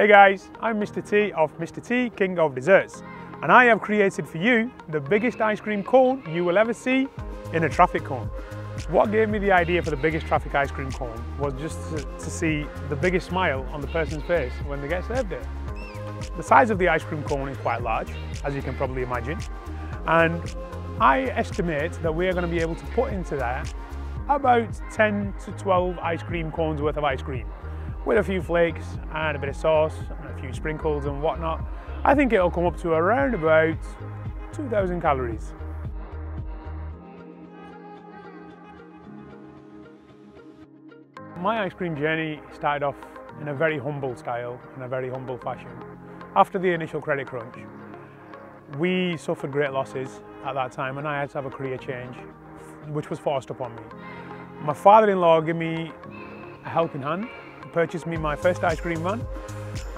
Hey guys, I'm Mr. Tee of Mr. Tee, King of Desserts, and I have created for you the biggest ice cream cone you will ever see in a traffic cone. What gave me the idea for the biggest traffic ice cream cone was just to, to see the biggest smile on the person's face when they get served it. The size of the ice cream cone is quite large, as you can probably imagine, and I estimate that we are going to be able to put into there about 10 to 12 ice cream cones worth of ice cream with a few flakes and a bit of sauce and a few sprinkles and whatnot. I think it'll come up to around about 2,000 calories. My ice cream journey started off in a very humble style, in a very humble fashion. After the initial credit crunch, we suffered great losses at that time and I had to have a career change, which was forced upon me. My father-in-law gave me a helping hand, purchased me my first ice cream van,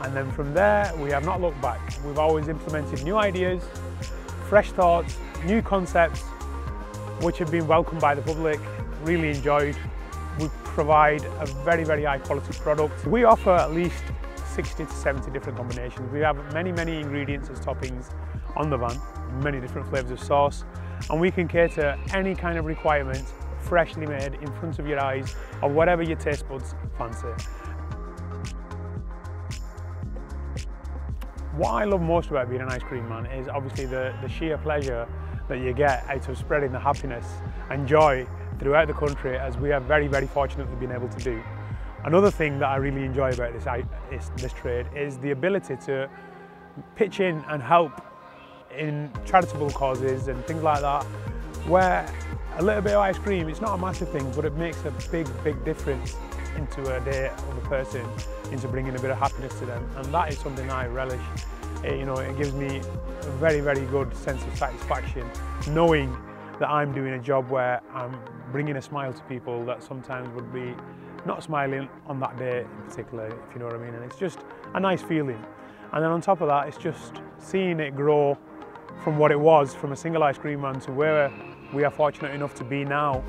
and then from there, we have not looked back. We've always implemented new ideas, fresh thoughts, new concepts, which have been welcomed by the public, really enjoyed, we provide a very, very high quality product. We offer at least 60 to 70 different combinations. We have many, many ingredients as toppings on the van, many different flavours of sauce, and we can cater any kind of requirement freshly made in front of your eyes or whatever your taste buds fancy. What I love most about being an ice cream man is obviously the, the sheer pleasure that you get out of spreading the happiness and joy throughout the country as we have very, very fortunately been able to do. Another thing that I really enjoy about this, this trade is the ability to pitch in and help in charitable causes and things like that, where a little bit of ice cream, it's not a massive thing, but it makes a big, big difference into a day of a person, into bringing a bit of happiness to them. And that is something I relish. It, you know, it gives me a very, very good sense of satisfaction knowing that I'm doing a job where I'm bringing a smile to people that sometimes would be not smiling on that day in particular, if you know what I mean. And it's just a nice feeling. And then on top of that, it's just seeing it grow from what it was, from a single ice cream man to where we are fortunate enough to be now.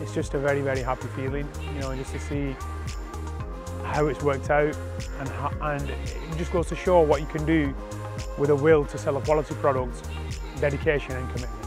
It's just a very, very happy feeling, you know, just to see how it's worked out and, and it just goes to show what you can do with a will to sell a quality product, dedication and commitment.